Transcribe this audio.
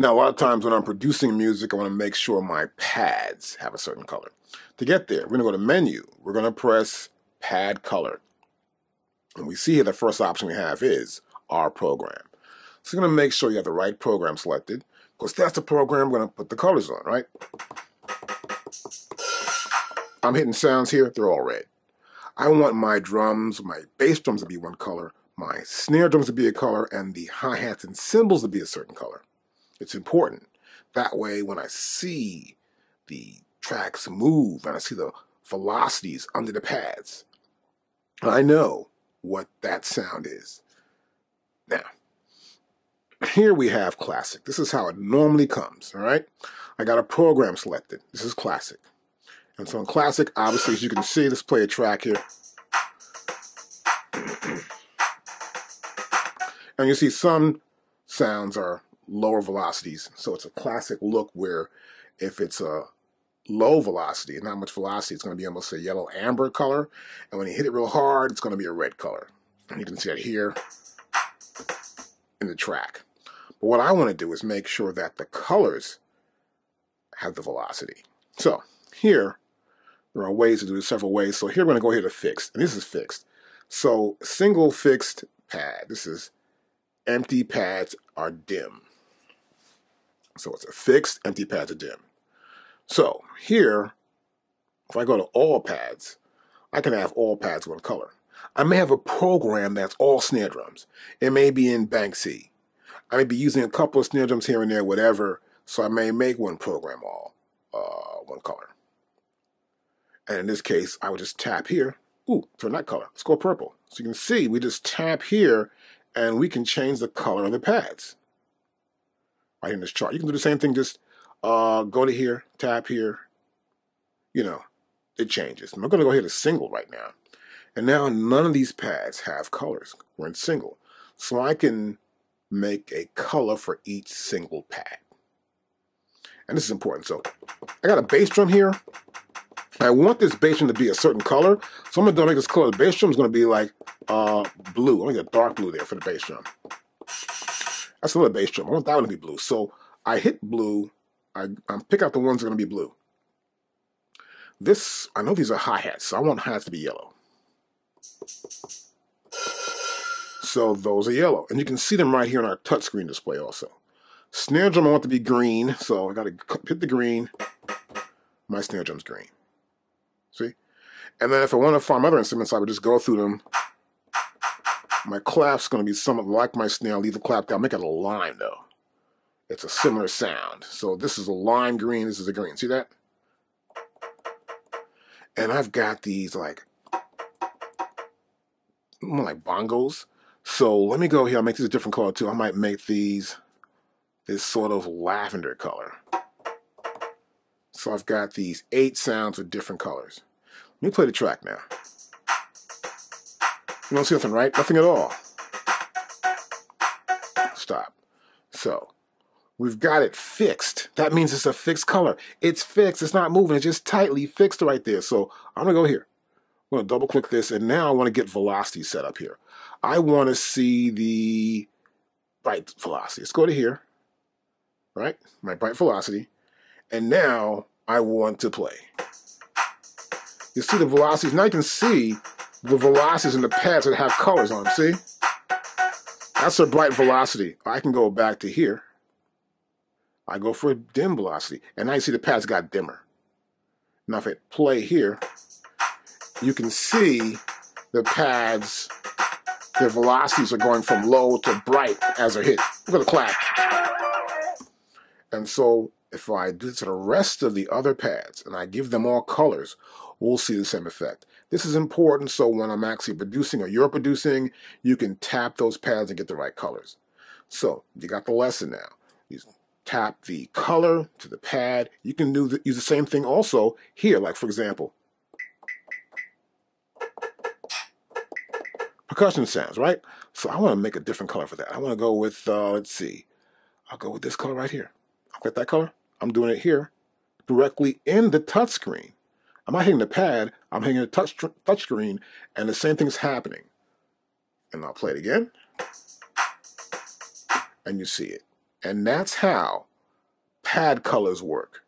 Now, a lot of times when I'm producing music, I want to make sure my pads have a certain color. To get there, we're going to go to Menu. We're going to press Pad Color. And we see here the first option we have is our program. So you're going to make sure you have the right program selected because that's the program we're going to put the colors on, right? I'm hitting sounds here, they're all red. I want my drums, my bass drums to be one color, my snare drums to be a color, and the hi-hats and cymbals to be a certain color. It's important. That way, when I see the tracks move and I see the velocities under the pads, I know what that sound is. Now, here we have classic. This is how it normally comes, all right? I got a program selected. This is classic. And so in classic, obviously, as you can see, let's play a track here. and you see some sounds are lower velocities. So it's a classic look where if it's a low velocity and not much velocity, it's going to be almost a yellow amber color. And when you hit it real hard, it's going to be a red color. And you can see that here in the track. But what I want to do is make sure that the colors have the velocity. So here, there are ways to do this several ways. So here we're going to go here to fixed. And this is fixed. So single fixed pad. This is empty pads are dim. So it's a fixed, empty pads are dim. So here, if I go to all pads, I can have all pads one color. I may have a program that's all snare drums. It may be in Bank C. I may be using a couple of snare drums here and there, whatever. So I may make one program all uh, one color. And in this case, I would just tap here. Ooh, turn that color. Let's go purple. So you can see we just tap here and we can change the color of the pads right in this chart. You can do the same thing, just uh, go to here, tap here, you know, it changes. I'm going to go here to single right now. And now none of these pads have colors. We're in single. So I can make a color for each single pad. And this is important. So I got a bass drum here. I want this bass drum to be a certain color. So I'm going to make this color. The bass drum is going to be like uh, blue. I'm going to get dark blue there for the bass drum. That's a little bass drum. I want that one to be blue. So I hit blue. I, I pick out the ones that are going to be blue. This, I know these are hi-hats, so I want hi-hats to be yellow. So those are yellow. And you can see them right here on our touchscreen display also. Snare drum I want to be green, so I got to hit the green. My snare drum's green. See? And then if I want to farm other instruments, I would just go through them. My clap's going to be somewhat like my snare. I'll leave the clap down. Make it a line, though. It's a similar sound. So this is a lime green. This is a green. See that? And I've got these like, more like bongos. So let me go here. I'll make these a different color too. I might make these this sort of lavender color. So I've got these eight sounds with different colors. Let me play the track now. You don't see nothing, right? Nothing at all. Stop. So we've got it fixed. That means it's a fixed color. It's fixed. It's not moving. It's just tightly fixed right there. So I'm going to go here. I'm going to double click this. And now I want to get velocity set up here. I want to see the bright velocity. Let's go to here. Right? My bright velocity. And now I want to play. You see the velocities. Now you can see the velocities and the pads that have colors on them. See? That's a bright velocity. I can go back to here. I go for a dim velocity. And now you see the pads got dimmer. Now if I play here, you can see the pads, their velocities are going from low to bright as they're hit. Look at the clap. And so if I do to the rest of the other pads and I give them all colors, we'll see the same effect. This is important so when I'm actually producing or you're producing, you can tap those pads and get the right colors. So you got the lesson now. You tap the color to the pad. You can do the, use the same thing also here. Like for example, percussion sounds, right? So I want to make a different color for that. I want to go with, uh, let's see, I'll go with this color right here. I'll get that color. I'm doing it here directly in the touchscreen. I'm not hitting the pad, I'm hitting the touch, touch screen, and the same thing's happening. And I'll play it again. And you see it. And that's how pad colors work.